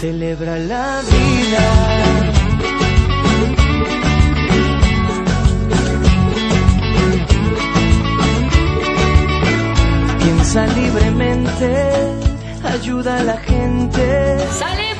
celebra la vida. Piensa libremente, ayuda a la gente. ¡Salimos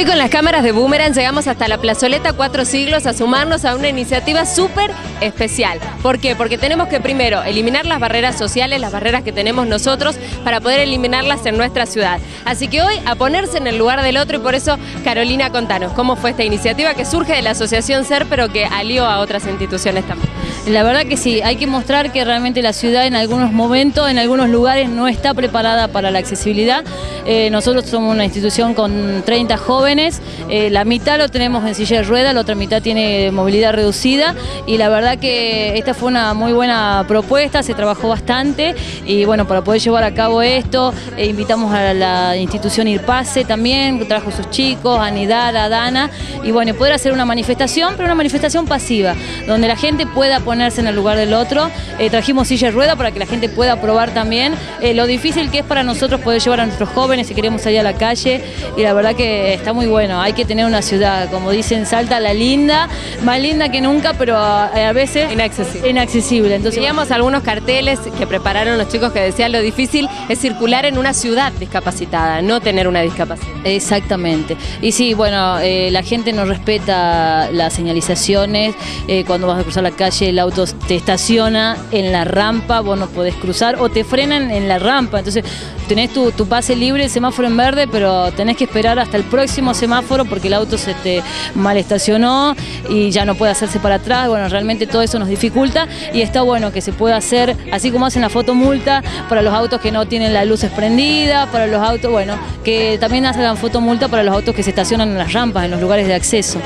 hoy con las cámaras de Boomerang llegamos hasta la plazoleta Cuatro Siglos a sumarnos a una iniciativa súper especial. ¿Por qué? Porque tenemos que primero eliminar las barreras sociales, las barreras que tenemos nosotros, para poder eliminarlas en nuestra ciudad. Así que hoy a ponerse en el lugar del otro y por eso, Carolina, contanos, ¿cómo fue esta iniciativa que surge de la Asociación SER, pero que alió a otras instituciones también? La verdad que sí, hay que mostrar que realmente la ciudad en algunos momentos, en algunos lugares no está preparada para la accesibilidad. Eh, nosotros somos una institución con 30 jóvenes, eh, la mitad lo tenemos en silla de ruedas, la otra mitad tiene movilidad reducida y la verdad que esta fue una muy buena propuesta, se trabajó bastante y bueno, para poder llevar a cabo esto eh, invitamos a la institución Irpase también, trajo sus chicos, a Nidar, a Dana y bueno, poder hacer una manifestación, pero una manifestación pasiva, donde la gente pueda ponerse en el lugar del otro. Eh, trajimos silla de rueda para que la gente pueda probar también eh, lo difícil que es para nosotros poder llevar a nuestros jóvenes si queremos salir a la calle y la verdad que está muy bueno. Hay que tener una ciudad, como dicen, Salta la linda, más linda que nunca, pero a, a veces Inaccesible. inaccesible. Entonces, Teníamos algunos carteles que prepararon los chicos que decían lo difícil es circular en una ciudad discapacitada, no tener una discapacidad. Exactamente. Y sí, bueno, eh, la gente no respeta las señalizaciones. eh, cuando vas a cruzar la calle, auto te estaciona en la rampa, vos no podés cruzar o te frenan en la rampa. Entonces, tenés tu, pase libre, el semáforo en verde, pero tenés que esperar hasta el próximo semáforo porque el auto se te mal estacionó y ya no puede hacerse para atrás. Bueno, realmente todo eso nos dificulta y está bueno que se pueda hacer, así como hacen la fotomulta para los autos que no tienen las luces prendidas, para los autos, bueno, que también hagan fotomulta para los autos que se estacionan en las rampas, en los lugares de acceso.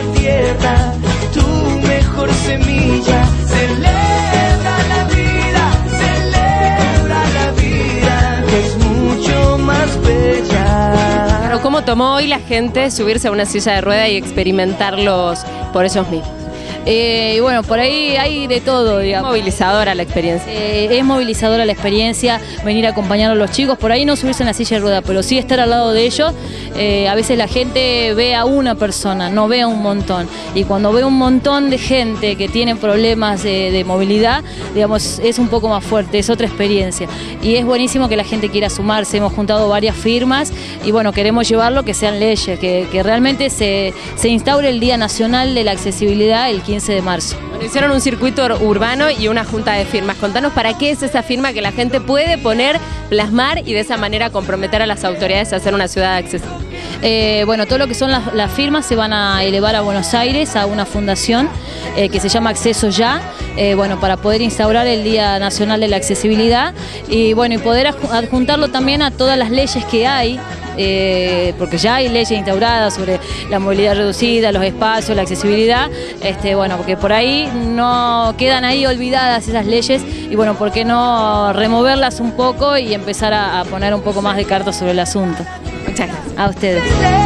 Mejor semilla. Celebra la vida, celebra la vida, que es mucho más bella. Pero ¿cómo tomó hoy la gente subirse a una silla de rueda y experimentarlos por ellos mismos? Eh, y bueno, por ahí hay de todo, digamos. Movilizadora la experiencia. Eh, es movilizadora la experiencia, venir a acompañar a los chicos, por ahí no subirse en la silla de rueda, pero sí estar al lado de ellos. Eh, a veces la gente ve a una persona, no ve a un montón. Y cuando ve un montón de gente que tiene problemas de, de movilidad, digamos, es un poco más fuerte, es otra experiencia. Y es buenísimo que la gente quiera sumarse, hemos juntado varias firmas y bueno, queremos llevarlo que sean leyes, que, que realmente se, se instaure el Día Nacional de la Accesibilidad el 15 de marzo. Hicieron un circuito ur- urbano y una junta de firmas. Contanos para qué es esa firma que la gente puede poner, plasmar y de esa manera comprometer a las autoridades a hacer una ciudad accesible. Eh, bueno, todo lo que son las, firmas se van a elevar a Buenos Aires, a una fundación eh, que se llama Acceso Ya, eh, bueno, para poder instaurar el Día Nacional de la Accesibilidad y bueno, y poder adju- adjuntarlo también a todas las leyes que hay. Eh, porque ya hay leyes instauradas sobre la movilidad reducida, los espacios, la accesibilidad, este, bueno, porque por ahí no quedan ahí olvidadas esas leyes y bueno, ¿por qué no removerlas un poco y empezar a, a poner un poco más de cartas sobre el asunto? Muchas gracias. A ustedes.